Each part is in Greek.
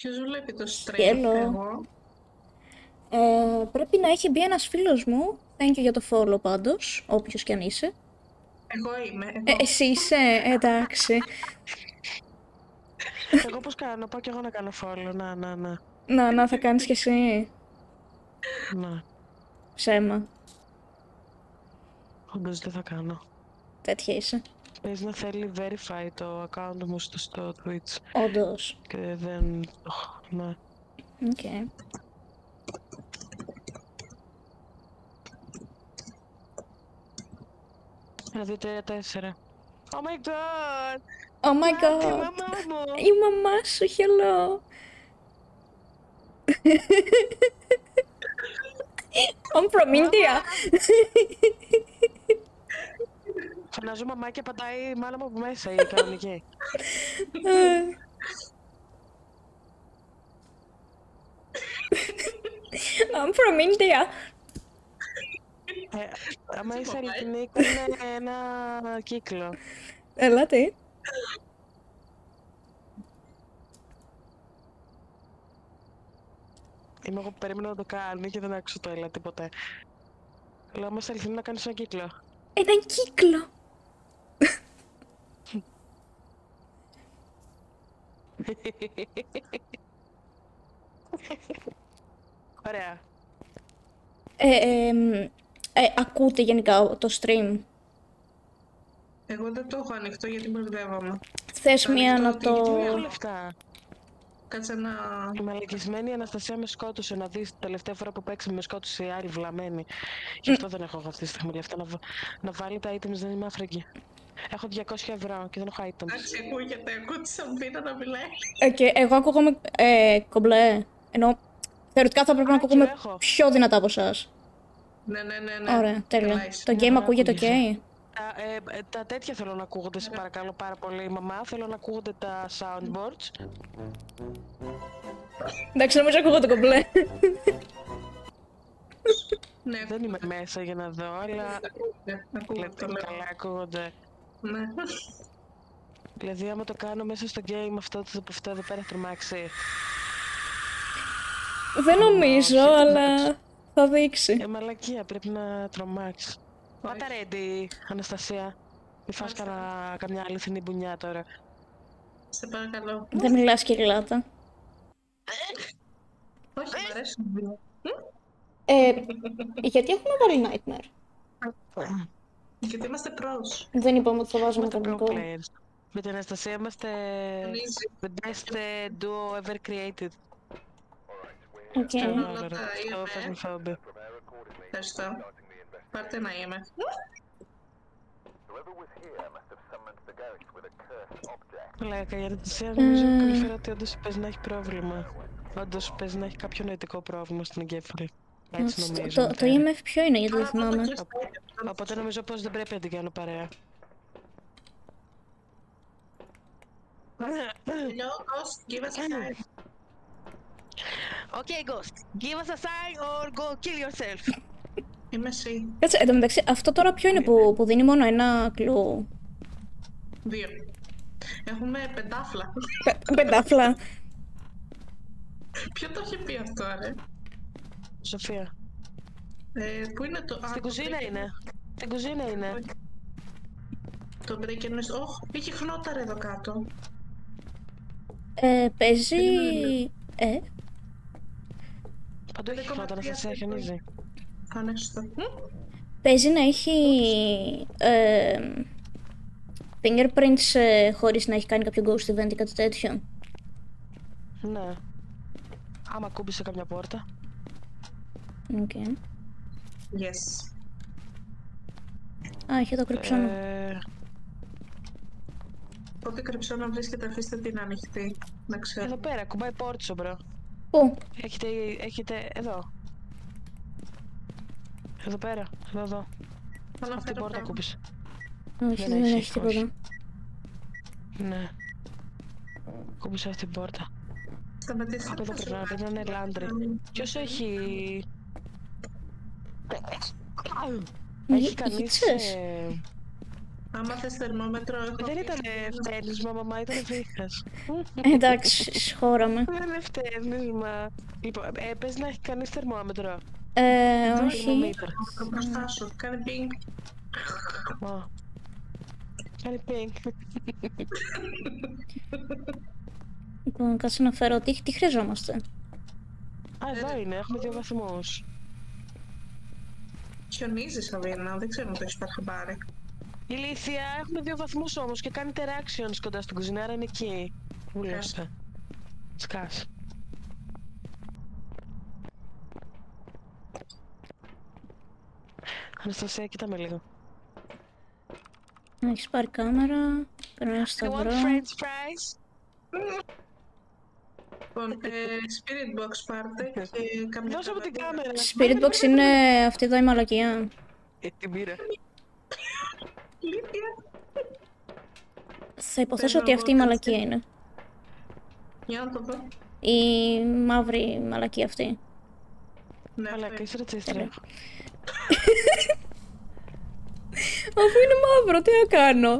Ποιος βλέπει το stream, Hello. εγώ; Ε, πρέπει να έχει μπει ένας φίλος μου. Thank you για το follow πάντως, όποιος κι αν είσαι. Εγώ είμαι. Εγώ. Ε, εσύ είσαι, εντάξει. Εγώ πώς κάνω, πάω κι εγώ να κάνω follow. Να, να, να. Να, να, θα κάνεις κι εσύ. Να. Ψέμα. Όντως δεν θα κάνω. Τέτοια είσαι. Παίζει να θέλει verify το account μου στο, στο Twitch Όντως. και δεν... Οχ, Ναι. Οκ. Ένα, δύο, τρία, τέσσερα. Oh my god! Oh my Τη god. μαμά μου! Η μαμά σου, hello. I'm from India. Φωνάζω μαμά και απαντάει μάλλον από μέσα η κανονική. I'm from India. ε, άμα είσαι αληθινή, είναι ένα κύκλο. Έλα, τι. Είμαι εγώ που περίμενα να το κάνει και δεν άκουσα το έλα τίποτε. Λέω, άμα είσαι αληθινή να κάνεις ένα κύκλο. Έναν κύκλο. Ωραία. Ε, εμ, ε, ακούτε γενικά το stream; Εγώ δεν το έχω ανοιχτό γιατί μπερδεύομαι. Θες μία να ανοιχτό το... ότι Δεν έχω είναι- λεφτά. Κάτσε να... Η μαλακισμένη Αναστασία με σκότωσε να δεις την τελευταία φορά που παίξαμε με σκότωσε η Άρη βλαμμένη. Γι' αυτό δεν έχω εγώ αυτή τη στιγμή λεφτά να, βα- να βάλει τα items, δεν είμαι άφραγγη. Έχω 200 ευρώ και δεν έχω items. Εντάξει, ακούγεται. Ακούω τη Σαμπίνα να μιλάει. Okay, εγώ ακούγομαι ε, κομπλέ. Ενώ θεωρητικά θα πρέπει να Α, και ακούγομαι έχω. πιο δυνατά από εσάς. Ναι, ναι, ναι. ναι. Ωραία, τέλεια. Καλά είσαι. Το Ναι, game ναι, ακούγεται ok. Ακούγεται. Τα, ε, ε, τα τέτοια θέλω να ακούγονται, σε παρακαλώ πάρα πολύ, μαμά. Θέλω να ακούγονται τα soundboards. Εντάξει, νομίζω ακούγονται κομπλέ. Ναι, Δεν είμαι μέσα για να δω, αλλά ακούγεται. Ακούγεται, λέτε το λέω. καλά ακούγονται. Ναι. Δηλαδή, άμα το κάνω μέσα στο game αυτό, το αυτό εδώ πέρα θα τρομάξει. Δεν νομίζω, όχι, αλλά θα δείξει. Ε, μαλακία, πρέπει να τρομάξει. Πάτα ready, Αναστασία. Μη φας Μάλιστα. κανένα, καμιά αληθινή μπουνιά τώρα. Σε παρακαλώ. Δεν μιλάς κυριλάτα. Όχι, μου αρέσει. να μιλάω. Ε, γιατί έχουμε βάλει Nightmare; Γιατί είμαστε pros. Δεν είπαμε ότι θα βάζουμε Είμαστε pro κανονικό. players. Με την Αναστασία είμαστε Τονίζει. the best ε, duo ever created. OK. Όλα Όλα, τα ρε. Στο είμαι. Phasmophobia. Ευχαριστώ. Πάρτε ένα είμαι. Πλάκα, η Αναστασία νομίζω Ε. καλή φορά ότι όντως παίζει να έχει πρόβλημα. Όντως παίζει να έχει κάποιο νοητικό πρόβλημα στην εγκέφαλη. Έτσι Το, νομίζω. το, μου το φαίνεται. EMF ποιο είναι, γιατί δεν θυμάμαι. Οπότε νομίζω πως δεν πρέπει να την κάνω παρέα. Hello, Ghost, give us a sign. Okay, Ghost. Give us a sign or go kill yourself. Είμαι εσύ. Κάτσε, εν τω μεταξύ, αυτό τώρα ποιο είναι που, που δίνει μόνο ένα κλου. Δύο. Έχουμε πεντάφλα. Πε- Πεντάφλα. Ποιο το έχει πει αυτό, ρε; Σοφία. Ε, πού είναι το... α, Στην το κουζίνα break- είναι. Στην κουζίνα είναι. Το break and rest. Ωχ, είχε χνόταρ εδώ κάτω. Ε, παίζει... Ε, Παντού έχει 5,3 φώτα, Αναστασία, χιονίζει. Α, ναι, σωστά. Μμ, παίζει να έχει... Ε, fingerprints ε, χωρίς να έχει κάνει κάποιο ghost event ή κάτι τέτοιο. Ναι. Άμα ακούμπησε καμιά πόρτα. OK. Yes. Α, έχει το κρυψώνα. Ε, Όποτε κρυψώνα βρίσκεται, αφήστε την ανοιχτή. Να εδώ ξέρω. πέρα, ακουμπάει πόρτσο, bro. Πού; Έχετε, έχετε, εδώ. Εδώ πέρα, εδώ, εδώ. Θα Αυτή την αναφέρω πόρτα πράγμα. κούμπησε. Όχι, Δεν δεν έχει, έχει όχι. τίποτα. Ναι. Κούμπησε αυτή την πόρτα. Σταματήστε Από εδώ να πρέπει να σου πρέπει να είναι λάντρη. Ποιος έχει... Έχει κανείς... Γυ- γυτσές. ε, Άμα θες θερμόμετρο, έχω Δεν αφήσει. ήταν φταίνισμα, μαμά, ήταν βήχας. Εντάξει, σχόραμε. Δεν είναι φταίνισμα. Λοιπόν, ε, πες να έχει κανείς θερμόμετρο. Ε, όχι. Θερμομήτρα. Το μπροστά σου. Κάνει ping. Α. Κάνει pink. Λοιπόν, κάτσε να φέρω. Τι, τι χρειαζόμαστε; Α, εδώ είναι, έχουμε δύο βαθμούς. Χιονίζεις, Σαβίνα. Δεν ξέρω αν το έχεις πάρει χαμπάρι. Ηλίθεια, έχουμε δύο βαθμούς όμως και κάνει interactions κοντά στην κουζίνα, άρα είναι εκεί. Βούλωσε. Σκάς. Αναστασία, κοίτα με λίγο. Έχεις πάρει κάμερα. Παίρνω ένα You want σταυρό. french fries? Λοιπόν, ε, spirit box πάρτε και καμιά Δώσε μου την κάμερα. Spirit box είναι αυτή εδώ η μαλακία. Ε, την πήρα. Λύπια. Θα υποθέσω Παίρνω ότι αυτή η εγώ, μαλακία είναι. Για να το δω. Η μαύρη μαλακία αυτή. Ναι, Μαλάκα, αυτό είσαι ρατσίστρια. Αφού είναι μαύρο, τι να κάνω;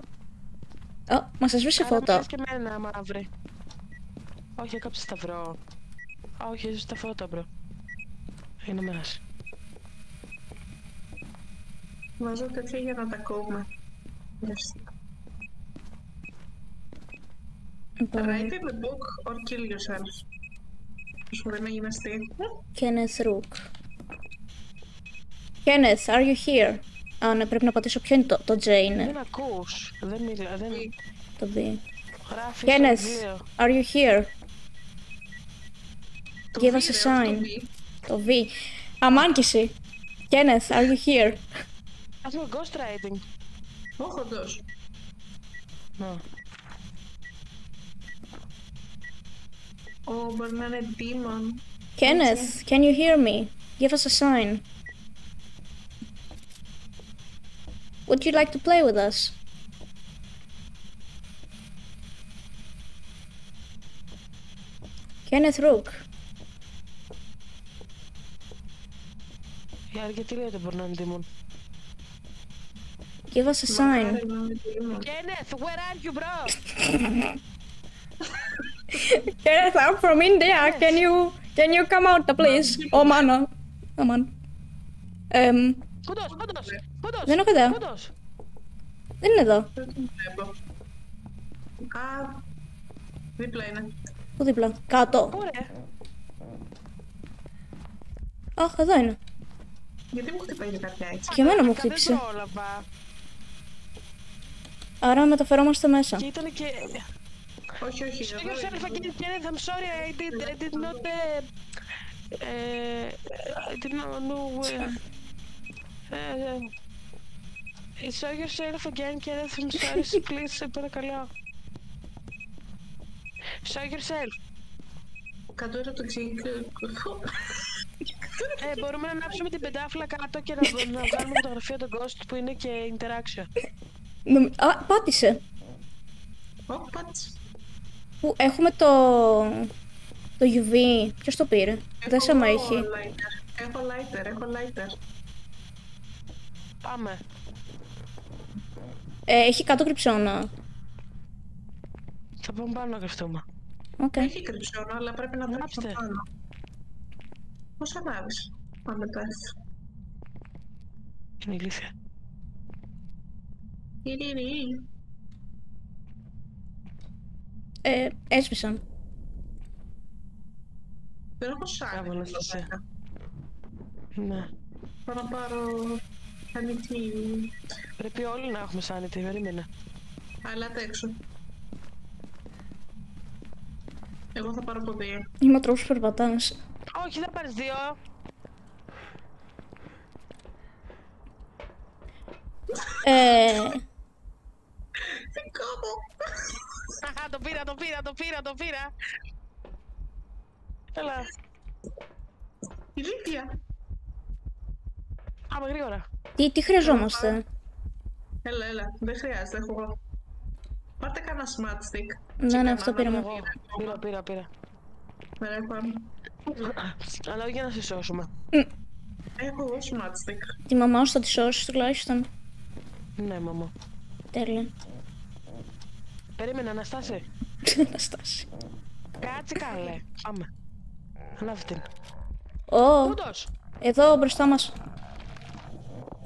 Ω, μα σας βρίσκει Άρα φώτα. μοιάζει και εμένα μαύρη. Όχι, έκαψε σταυρό. Α, όχι, έζησε τα φώτα, μπρο. Είναι μέσα. Βάζω τέτοια για να τα κόβουμε. Yes. Λοιπόν, Write in the book or kill yourself. Σου μπορεί να γυμναστεί. Kenneth Rook. Kenneth, are you here? Α, ναι, πρέπει να πατήσω. Ποιο είναι το, το J είναι, Δεν ακούς. Δεν μιλά, δεν... το B. Γράφεις στο Kenneth, βιβλίο. are you here? Το Give V, us a ρε, sign. το V. Το V. Αμάνκηση. Kenneth, are you here? Ας πούμε ghost writing. Όχι όντως. Να. Ω, μπορεί να είναι demon. Kenneth, can you hear me? Give us a sign. Would you like to play with us? Kenneth Rook. Η Άρη, γιατί λέει ότι μπορεί να είναι demon. Give us a sign. Μακάρι να είναι demon. Kenneth, where are you, bro? Kenneth, I'm from India. Can you can you come out, please? Oh, man. Oh, man. Um, Πούντος, πούντος, πούντος. Δεν έχω ιδέα. Πούντος. δεν είναι εδώ. Δεν τον βλέπω. Α, δίπλα είναι. Πού δίπλα; Κάτω. Πού ρε. Αχ, εδώ είναι. Γιατί μου χτυπάει η καρδιά έτσι; Και εμένα μου Μαλάκα, χτύπησε. Δεν πρόλαβα. Άρα μεταφερόμαστε μέσα. Και ήταν και... Όχι, όχι. Show εδώ yourself είναι. again, Kenneth. I'm sorry, I did, I did not... Uh, uh, I did not know... Uh, uh, show yourself again, Kenneth. I'm sorry, please, σε παρακαλώ. Show yourself. Κατούρα το ξύγκ. Ε, μπορούμε να ανάψουμε την πεντάφυλλα κάτω και να, να βγάλουμε φωτογραφία των ghost που είναι και interaction. Νομι- Α, πάτησε. Ω, πάτς. Που έχουμε το... Το UV. Ποιος το πήρε; Δεν σε Έχω μα έχει. lighter. Έχω lighter, έχω lighter. Πάμε. Ε, έχει κάτω κρυψώνα. Θα πάμε πάνω να κρυφτούμε. Οκ. Έχει κρυψώνα, αλλά πρέπει να τρέξω Ανάψτε. πάνω. Πώς ανάβεις. Αν μετά. Είναι ηλίθεια. Ιριρι. Ε, έσβησαν. Δεν έχω σάκι. Μπράβο, Αναστασία. εδώ πέρα. Ναι. Πάω να πάρω ανοιχτή. Πρέπει όλοι να έχουμε sanity, περίμενε. Αλλά έξω. Εγώ θα πάρω από δύο. Είμαι ο τρόπος που περπατάς. Όχι, δεν πάρεις δύο. Ε, Δικό μου. Αχα, το πήρα, το πήρα, το πήρα, το πήρα. Έλα, Ηλίθεια. πάμε γρήγορα. Τι, τι χρειαζόμαστε; Έλα, έλα. Δεν χρειάζεται, έχω εγώ. Πάρτε κανένα smart stick. Ναι, ναι, αυτό πήραμε. Εγώ πήρα, πήρα, πήρα. Δεν έχω άλλο. Αλλά όχι για να σε σώσουμε. Έχω εγώ smart stick. Τη μαμά σου θα τη σώσεις τουλάχιστον. Ναι, μαμά. Τέλεια. Περίμενε, Αναστάση. Αναστάση. Κάτσε καλέ. Πάμε. Ανάβει την. Ω, Πούντος. εδώ μπροστά μας.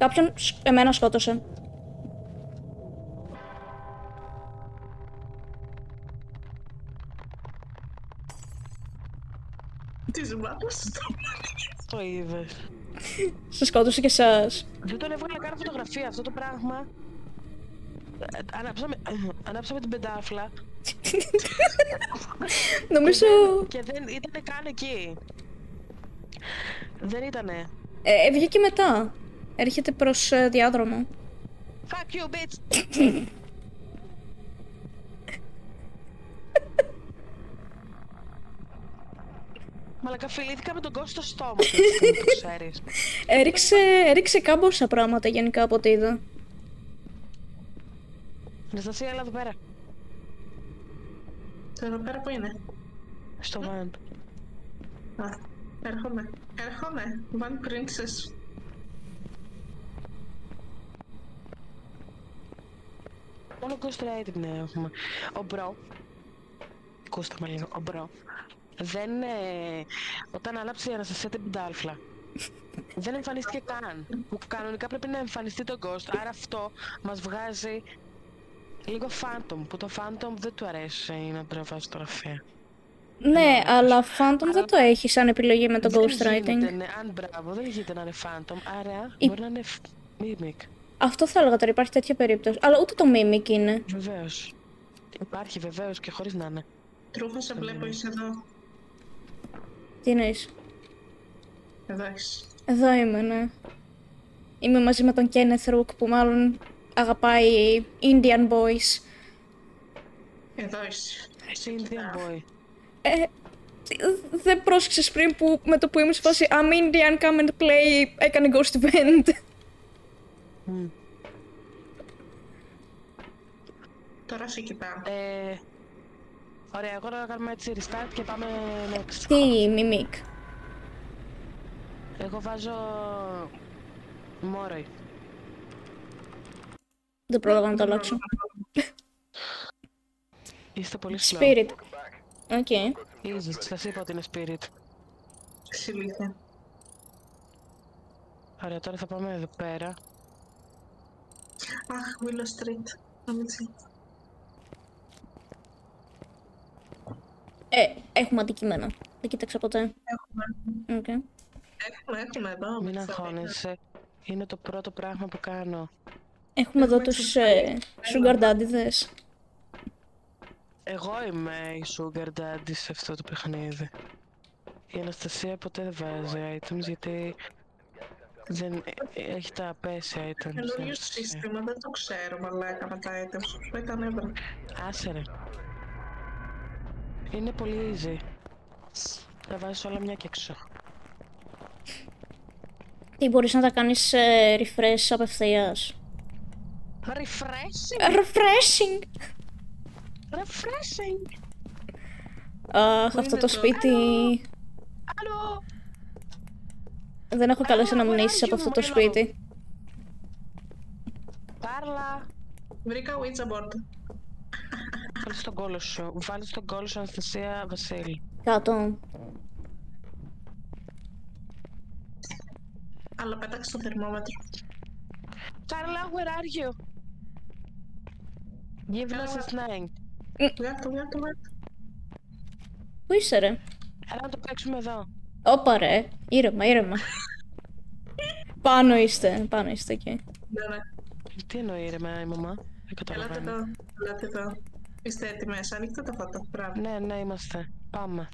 Κάποιον σ- εμένα σκότωσε. Τις μάπες στο Το είδες. Σε σκότωσε και εσάς. Δεν τον έβγαλα καν φωτογραφία αυτό το πράγμα. Ε, Ανάψαμε, ανάψαμε την πεντάφλα Νομίζω... και δεν ήταν καν εκεί. Δεν ήτανε. Ε, βγήκε μετά. Έρχεται προς ε, διάδρομο. Fuck you, bitch! Μαλακα φιλήθηκα με τον κόσμο στο στόμα, σου, δεν το ξέρεις. Έριξε, έριξε κάμποσα πράγματα γενικά από ό,τι είδα. Αναστασία, έλα εδώ πέρα. Το εδώ πέρα που είναι. Στο van. Α, έρχομαι. Έρχομαι. One princess. Μόνο Ghost Rating ναι, έχουμε. Ο Μπρο. Ακούστε με λίγο. Ο Μπρο. Δεν. Ε, όταν άναψε η Αναστασία την πεντάλφλα. δεν εμφανίστηκε καν. Που κανονικά πρέπει να εμφανιστεί το Ghost. Άρα αυτό μας βγάζει λίγο Phantom. Που το Phantom δεν του αρέσει να του βάζει φωτογραφία. Ναι, αλλά Phantom δεν το έχει σαν επιλογή με το Δεν ghostwriting. γίνεται, ναι, αν μπράβο, δεν γίνεται να είναι Phantom. Άρα Η- μπορεί να είναι φ- Mimic. Αυτό θα έλεγα τώρα, υπάρχει τέτοια περίπτωση. Αλλά ούτε το mimic είναι. Βεβαίως. Υπάρχει βεβαίως και χωρίς να είναι. Τρούφο, σε βλέπω, είσαι εδώ. Τι εννοείς; Εδώ είσαι. Εδώ είμαι, ναι. Είμαι μαζί με τον Kenneth Rook που μάλλον αγαπάει Indian boys. Εδώ είσαι. Εσύ Indian boy. Ε, δεν πρόσεξες πριν που με το που ήμουν σε φάση I'm Indian, come and play, έκανε ghost event. Μμ. Τώρα σε κοιτάω. Ε, ωραία, εγώ να κάνουμε έτσι restart και πάμε next. Τι mimic. Εγώ βάζω... Μόροι. Δεν πρόλαβα να το αλλάξω. Είστε πολύ slow. Spirit. OK. Easy, σας είπα ότι είναι spirit. Συλλήφθη. Ωραία, τώρα θα πάμε εδώ πέρα. Αχ, Willow Street. Αμίτσι. Ε, έχουμε αντικείμενα. Δεν κοίταξα ποτέ. Έχουμε. Οκ. Έχουμε, έχουμε εδώ. Μην με τις αγχώνεσαι. Είναι το πρώτο πράγμα που κάνω. Έχουμε εδώ τους ε, sugar daddies. Εγώ είμαι η sugar daddy σε αυτό το παιχνίδι. Η Αναστασία ποτέ δεν βάζει items γιατί δεν ε, ε, έχει τα απέσια items. η Καινούριο Αναστασία. σύστημα, δεν το ξέρω, μαλάκα με τα items. Σου ήταν έβρα. Άσε ρε. Είναι πολύ easy. Τα βάζεις όλα μια και έξω. Τι μπορείς να τα κάνεις ε, refresh απευθείας; Refreshing! Refreshing! Refreshing! Αχ, αυτό είναι το το- σπίτι... Άλλο! Δεν έχω καλές Άλλο, αναμνήσεις από αυτό το αγοράκι μου, σπίτι. Κάρλα! Βρήκα Ouija board. Βάλεις τον κόλο σου. Βάλεις τον κόλο σου Αναστασία Βασίλη. Κάτω. Αλλά πέταξε το θερμόμετρο. Κάρλα, where are you? Give us a name. Βγάλ' το, βγάλ' το, βγάλ' το. Πού είσαι ρε; Έλα να το παίξουμε εδώ. Όπα ρε. Ήρεμα, ήρεμα. πάνω είστε, πάνω είστε εκεί. Ναι, ναι. Τι εννοεί ρε με η μαμά; Δεν Ελάτε καταλαβαίνω. εδώ. Ελάτε εδώ. Είστε έτοιμες. Ανοίξτε τα φώτα. Μπράβο. Ναι, ναι, είμαστε. Πάμε.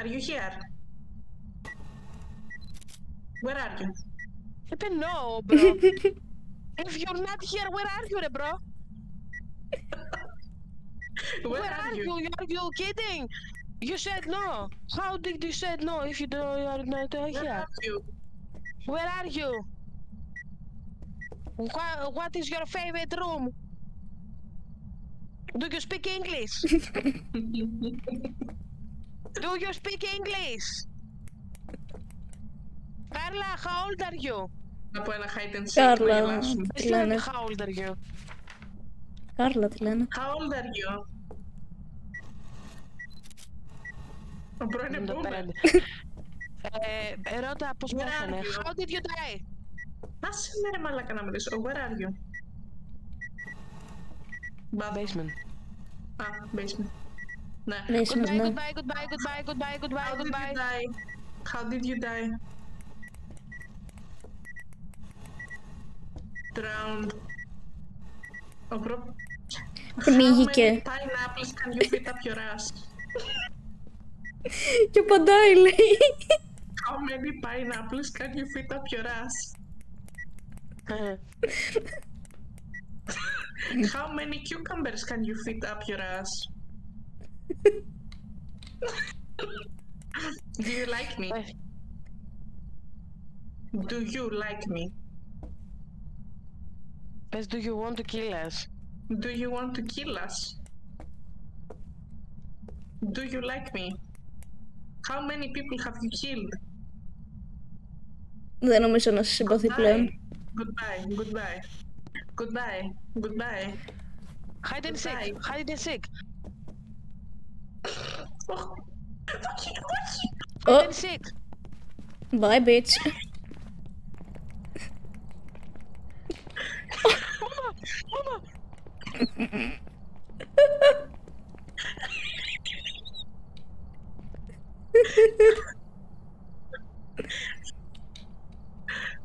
Are you here? Where are you? Είπε no, bro. If you're not here, where are you, ρε, bro? Where are you? Are you kidding? You said no. How did you said no if you don't you are not uh, Where here? are you? Where are you? What, what is your favorite room? Do you speak English? Do you speak English? Carla, how old are you? Να πω ένα hide and seek Κάρλα. να γελάσουμε. Τι Τι λένε, λένε. how old are you? Κάρλα τι λένε. How old are you? Ο πρώην είναι boomer. 75. Ε, ρώτα πώς Where πέθανε. are you? How did you die? Άσε με ρε μαλάκα να μιλήσω. Where are you? Μπα- Basement. Α, basement. Ναι. Basement, Goodbye, ναι. goodbye, goodbye, goodbye, goodbye, goodbye, How did you goodbye. die? How did you die? Drowned. Ο προ... Πνίγηκε. How many pineapples can you fit up your ass? Και απαντάει λέει. How many pineapples can you fit up your ass? Ε, How many cucumbers can you fit up your ass? Do you like me? ε, Do you like me? Πες, do you want to kill us? Do you want to kill us? Do you like me? How many people have you killed? Δεν νομίζω να σε συμπαθεί πλέον. Goodbye, goodbye. Goodbye, goodbye. Hide and seek, Goodbye. hide and seek, Oh, όχι, όχι. Ω, hide and seek. bye bitch. Μάμα,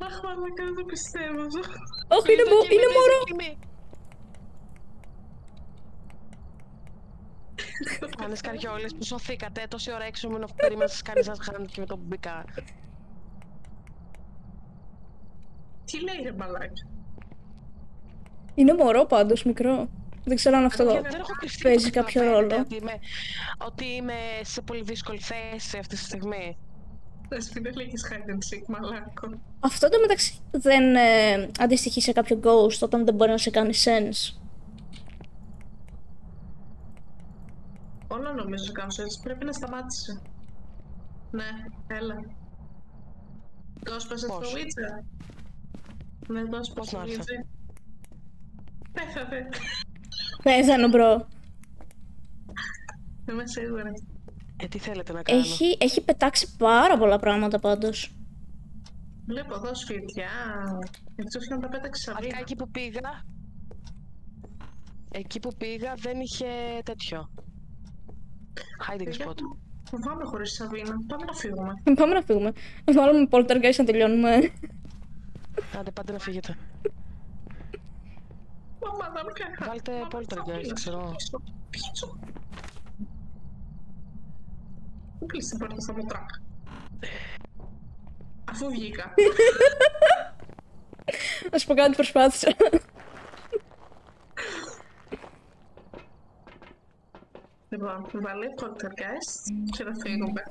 Αχ, μαλάκα, δεν το πιστεύω. Όχι, είναι, μο- είναι μωρό. Κάνε καριόλες που σωθήκατε τόση ώρα έξω με να περίμενα σας κάνεις σας χάνετε και με το που μπήκα. Τι λέει ρε μαλάκα; Είναι μωρό πάντως, μικρό. Δεν ξέρω αν αυτό Και δεν έχω πιστεί παίζει ότι κάποιο καταλαβαίνετε ρόλο. Ότι είμαι, ότι είμαι σε πολύ δύσκολη θέση αυτή τη στιγμή. Ας μην έλεγες hide and seek, μαλάκα. Αυτό το μεταξύ δεν ε, αντιστοιχεί σε κάποιο ghost όταν δεν μπορεί να σε κάνει sense. Όλα νομίζω σε κάνω έτσι. Πρέπει να σταμάτησε. Ναι, έλα. Το έσπασε στο Πώς; Witcher. Ναι, το έσπασε Πώς στο να έρθω; Witcher. Πέθανε. Πέθανε, bro. Είμαι σίγουρη. Ε, τι θέλετε να κάνω; Έχει, έχει πετάξει πάρα πολλά πράγματα πάντως. Βλέπω εδώ σφυριά. Εκτός και να τα πέταξε Αρχικά σαβίνα. εκεί που πήγα, εκεί που πήγα δεν είχε τέτοιο. Hiding spot. Φοβάμαι χωρίς σαβίνα. Πάμε να φύγουμε. Πάμε να φύγουμε. Να βάλουμε poltergeist να τελειώνουμε. Άντε, πάτε να φύγετε. Μαμά, να μην κάνει. Βάλτε Μαμά, poltergeist, σαβίνα, ξέρω. πίσω, πίσω. Πού κλείσει την πόρτα στα μοτράκ. Αφού βγήκα. Να σου πω κάτι προσπάθησα. Λοιπόν, βάλε poltergeist και να φύγουμε.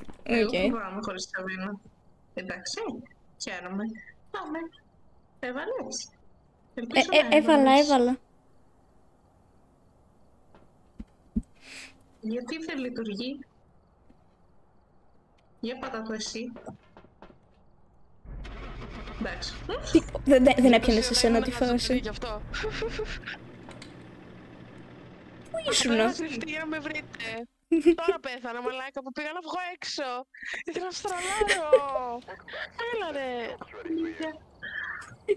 Οκ. Εγώ φοβάμαι χωρίς σαβίνα. Εντάξει, χαίρομαι. Πάμε. Έβαλες. Ε, Ελπίζω ε, να έβαλα, έβαλες. έβαλα. Γιατί δεν λειτουργεί; Για πάτα το εσύ. Εντάξει. Τι- Δεν, δεν, δεν έπιανε σε Τόση σένα ώρα τη ήμουν να φάση. Γι' αυτό. Πού ήσουν, Περάσετε για να με βρείτε. Τώρα πέθανα, μαλάκα, που πήγα να βγω έξω. Ήθελα να στρολάρω. Έλα ρε.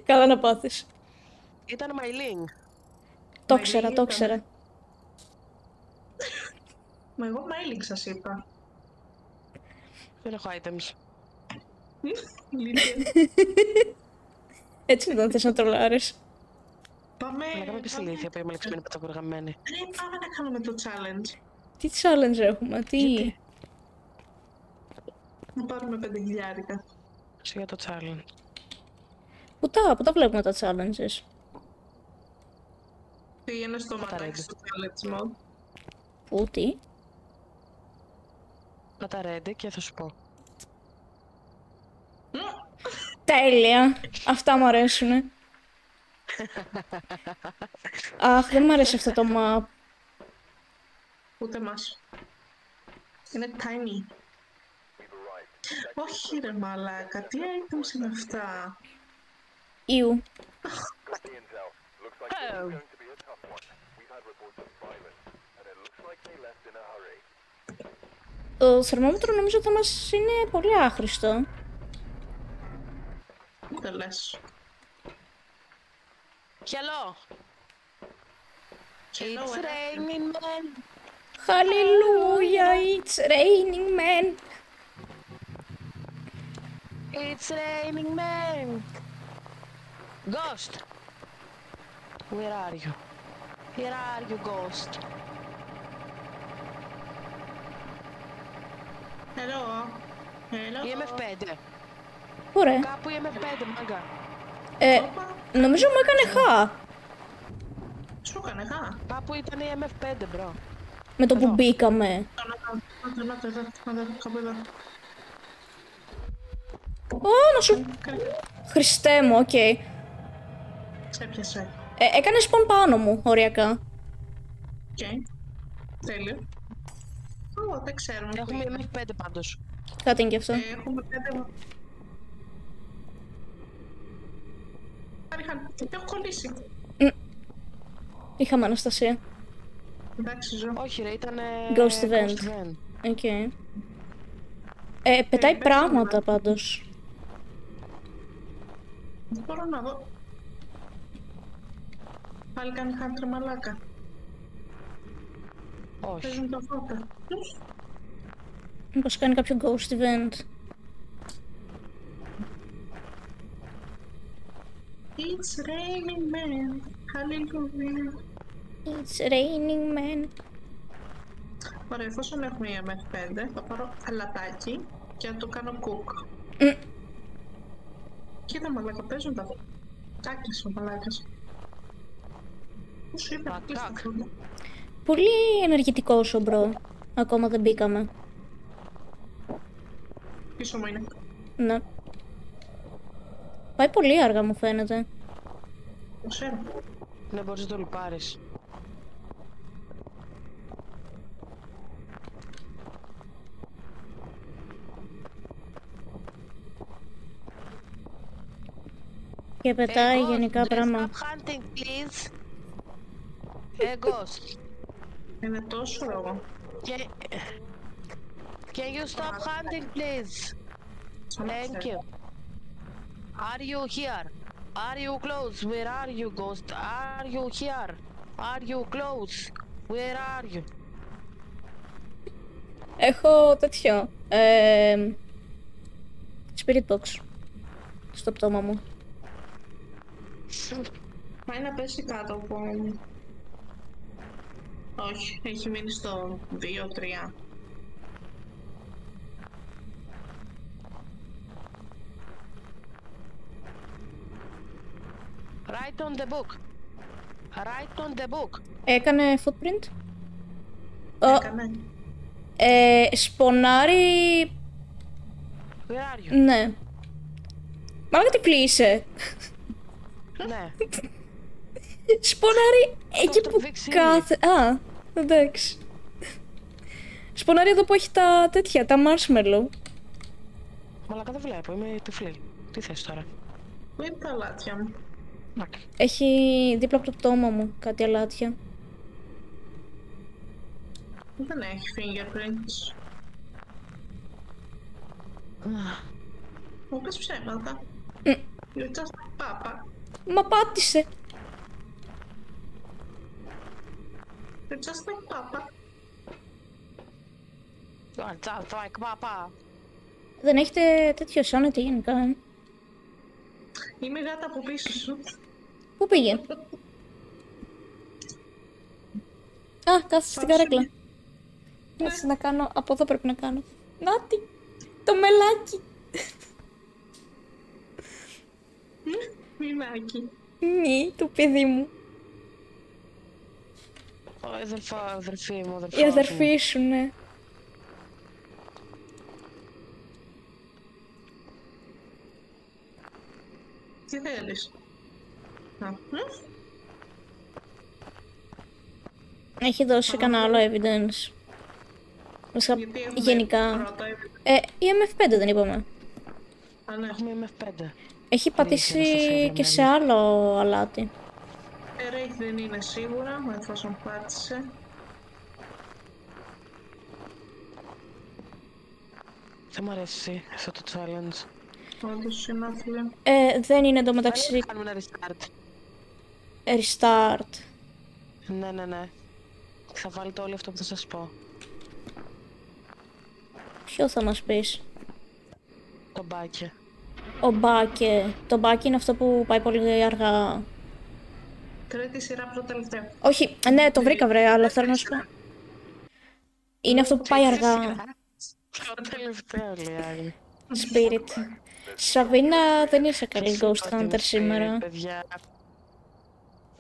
Καλά να πάθεις. Ήταν Μαϊλίνγκ. Το Μα ξέρα, το ήταν. Ξέρα. Μα εγώ μέλινγκ σας είπα. Δεν έχω items. Λύνε. Έτσι δεν θες να τρολάρεις. Πάμε. Να κάνω και στη πάμε. ηλίθεια που είμαι λεξμένη που τα προγραμμένη. Ρε, πάμε να κάνουμε το challenge. Τι challenge έχουμε, τι... Γιατί; Να πάρουμε πέντε χιλιάρικα. για το challenge. Πού τα, πού τα βλέπουμε τα challenges. Πήγαινε στο Καταρρεύει. ματάκι στο challenge mode. Πού, τι; Να τα ρέντε και θα σου πω. Τέλεια. Αυτά μου αρέσουνε. Αχ, δεν μου αρέσει αυτό το map. Ούτε μας. Είναι tiny. Όχι ρε μαλάκα, τι items είναι αυτά; Ιου. Intel. Looks like this Oh. Is going to be a tough one. We've had reports of violence, and it looks like they left in a hurry. Το θερμόμετρο νομίζω θα μας είναι πολύ άχρηστο. Δεν λες. Hello. Hello, It's ε. raining man. Hallelujah, it's raining man. It's raining man. Ghost. Where are you? Where are you, ghost? Hello. Hello. EMF5. Πού ρε; Κάπου EMF5, μάγκα. Ε, Όπα. νομίζω μου έκανε χα. Σου έκανε, χα. Κάπου ήταν EMF5, bro. Με το που Εδώ. μπήκαμε. Να, να, να, να, να, να, να, κάπου εδώ. Ω, να σου... Κάνε. Χριστέ μου, οκ. Ε, Σε έπιασε. έκανες spawn πάνω μου, οριακά. Οκ. Τέλειο. Ω, δεν ξέρουμε. που Έχουμε είναι. EMF5 πάντως. Κάτι είναι και αυτό. Ε, Έχουμε πέντε... Άριχαν, έχω κολλήσει. Είχαμε Αναστασία. Εντάξει, ζω. Όχι ρε, ήταν... Ghost event. OK. Ε, πετάει πες πράγματα μου, πάντως. Δεν μπορώ να δω. Πάλι κάνει χάντρε μαλάκα. Όχι. Παίζουν τα φώτα. Μήπως κάνει κάποιο ghost event. It's raining man. Hallelujah. It's raining man. Ωραία, εφόσον έχουμε η MF5, θα πάρω αλατάκι και να το κάνω cook. Μμ. Κοίτα μαλάκα, παίζουν τα φώτα. Κάκλεισε ο μαλάκας. Πώς σου είπα, Μα, κλείσει τα κάκ. φώτα. Πολύ ενεργητικός ο μπρο. Ακόμα δεν μπήκαμε. Πίσω μου είναι. Ναι. Πάει πολύ αργά μου φαίνεται. Το ξέρω. Ναι, μπορείς να το λυπάρεις. Και πετάει γενικά πράγμα. Stop hunting, please. Hey, ghost. Είναι τόσο λόγο. Can, can you stop hunting, please? Thank you. Are you here? Are you close? Where are you, ghost? Are you here? Are you close? Where are you? Έχω τέτοιο. Ε, spirit box. Στο πτώμα μου. Πάει να πέσει κάτω από... Όχι, έχει μείνει στο 2-3. Write on the book. Write on the book. Έκανε footprint; Ω, Έκανε. ε, σπονάρι... Where are you? Ναι. Μάλλον τι πλήσε. ναι. Σπονάρι εκεί το που δείξει κάθε... Α, εντάξει. Σπονάρι εδώ που έχει τα τέτοια, τα marshmallow. Μαλάκα δεν βλέπω, είμαι τυφλή. Τι θες τώρα; Πού είναι τα λάτια μου. Μάκα. Έχει δίπλα από το πτώμα μου κάτι αλάτια. Δεν έχει fingerprints. Μου πες ψέματα. Μμ. You're just a papa. Μα πάτησε. You're just like papa. Just like papa. Δεν έχετε τέτοιο sanity γενικά, ε. Είμαι γάτα από πίσω σου. Πού πήγε; Α, κάθεσε στην καρέκλα. Κάτσε να κάνω, από εδώ πρέπει να κάνω. Νάτι, το μελάκι. Μινάκι. Μη, το παιδί μου. Ο αδερφό, αδερφή μου, αδερφός Η μου. αδερφή σου, ναι. Τι θέλεις; Α, μ, Έχει δώσει κανένα άλλο evidence. Βασικά, Γιατί έχουμε γενικά. πρώτα evidence. Ε, η MF5 δεν είπαμε. Α, ναι. Έχουμε MF5. Έχει πατήσει Αναστασία και σε άλλο αλάτι. Ε, Wraith δεν είναι σίγουρα, εφόσον πάτησε. Δεν μου αρέσει αυτό το challenge. Όντως, συνάθλιο. Ε, δεν είναι Πάλι εντωμεταξύ κάνουμε ένα restart. restart. Ναι, ναι, ναι. Θα βάλετε όλο αυτό που θα σας πω. Ποιο θα μας πεις; Το μπάκι. Ο Μπάκε. Το Μπάκε είναι αυτό που πάει πολύ αργά. Τρίτη σειρά πρώτο τελευταίο. Όχι, ε, ναι, το βρήκα βρε, αλλά θέλω να σου πω. Είναι αυτό που πάει αργά. Το τελευταίο, λέει η άλλη. Spirit. Σαβίνα, δεν είσαι καλή Ghost Ότι Hunter είμαι σήμερα. spirit, Παιδιά;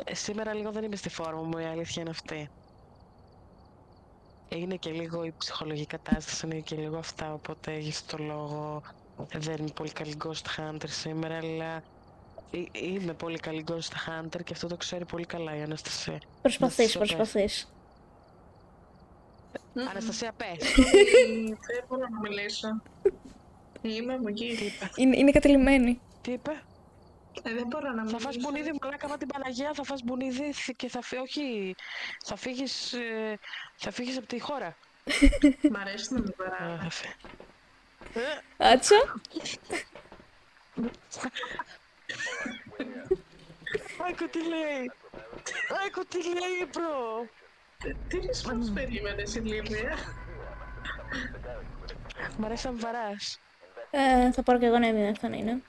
Ε, σήμερα λίγο δεν είμαι στη φόρμα μου, η αλήθεια είναι αυτή. Είναι και λίγο η ψυχολογική κατάσταση, είναι και λίγο αυτά, οπότε έχεις το λόγο. Δεν είμαι πολύ καλή Ghost Hunter σήμερα, αλλά εί- είμαι πολύ καλή Ghost Hunter και αυτό το ξέρει πολύ καλά η Αναστασία. Προσπαθείς, Να σου πες. προσπαθείς. Αναστασία, πες! Δεν μπορώ να μιλήσω. Είμαι μου εκεί. Είναι, είναι κατελημένη. Τι είπε; Ε, δεν μπορώ να Θα μιλήσω. φας μπουνίδι, μαλάκα, μα την Παναγία, θα φας μπουνίδι και θα φύγει, όχι, θα φύγεις, ε, θα φύγεις από τη χώρα. Μ' αρέσει να με παρά. Α, θα φύγει. Άτσα. Άικο τι λέει! Άικο τι λέει, bro! Τι response περίμενες, Ηλίθια. Μ' αρέσει να βαράς. Ε, θα πάρω και εγώ ναι, θα είναι.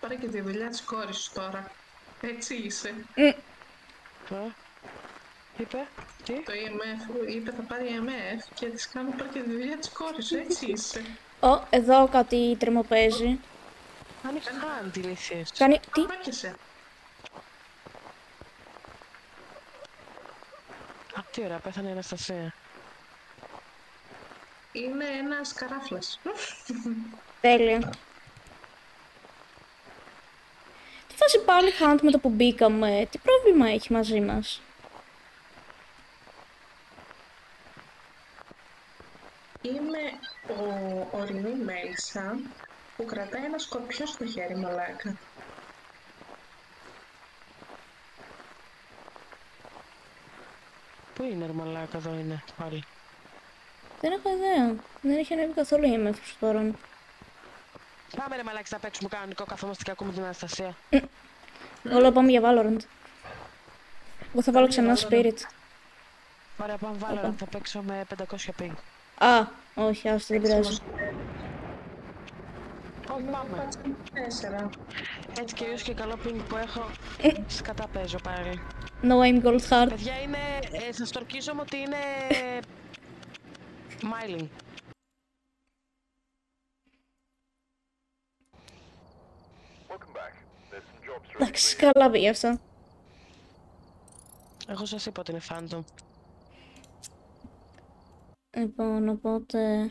Πάρε και τη δουλειά της κόρης σου τώρα. Έτσι είσαι. Ε, Είπε, τι; Το EMF είπε θα πάρει EMF και της κάνω πάρε και τη δουλειά της κόρης σου. Έτσι είσαι. Ω, εδώ κάτι τρεμοπαίζει. Άνοιξε χάν τη λύση σου. Κάνει. Τι; Πάκεσαι. Α, τι ωραία, πέθανε η Αναστασία. Είναι ένας καράφλας. Τέλεια. Τι φάση πάλι Hunt με το που μπήκαμε; Τι πρόβλημα έχει μαζί μας; Είμαι ο ορεινή μέλισσα που κρατάει ένα σκορπιό στο χέρι μαλάκα. Πού είναι, ρε μαλάκα, εδώ είναι, πάλι. Δεν έχω ιδέα. Δεν έχει ανέβει καθόλου η MF προς το παρόν. Πάμε ρε μαλάκα να παίξουμε κανονικό καθόμαστε και ακούμε την Αναστασία. Όλα πάμε για Valorant. Εγώ θα βάλω ξανά Spirit. Ωραία, πάμε βάλω, θα παίξω με 500 ping. Α, όχι, άστο, δεν πειράζει. Όχι, πάμε. Τέσσερα. Έτσι και ίσως και καλό ping που έχω, σκατά παίζω πάλι. No aim gold hard. Παιδιά είναι, ε, σας τορκίζομαι ότι είναι... Μάιλινγκ. Welcome back. There's some jobs to Εντάξει, καλά πήγε αυτό. Εγώ σας είπα ότι είναι Phantom. Λοιπόν, οπότε...